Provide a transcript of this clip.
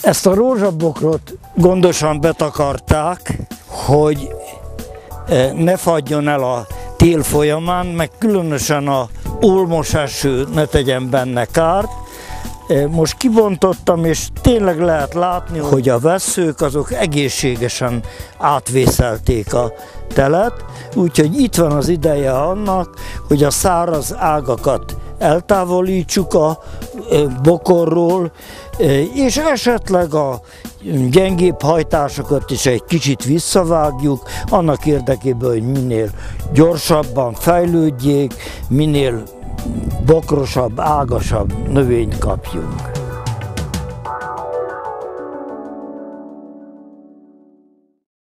Ezt a rózsabokrot gondosan betakarták, hogy eh, ne fagyjon el a tél folyamán, meg különösen a olmos eső ne tegyen benne kárt. Eh, most kibontottam, és tényleg lehet látni, hogy a veszők azok egészségesen átvészelték a telet, úgyhogy itt van az ideje annak, hogy a száraz ágakat eltávolítsuk a bokorról, és esetleg a gyengébb hajtásokat is egy kicsit visszavágjuk, annak érdekében, hogy minél gyorsabban fejlődjék, minél bokrosabb, ágasabb növényt kapjunk.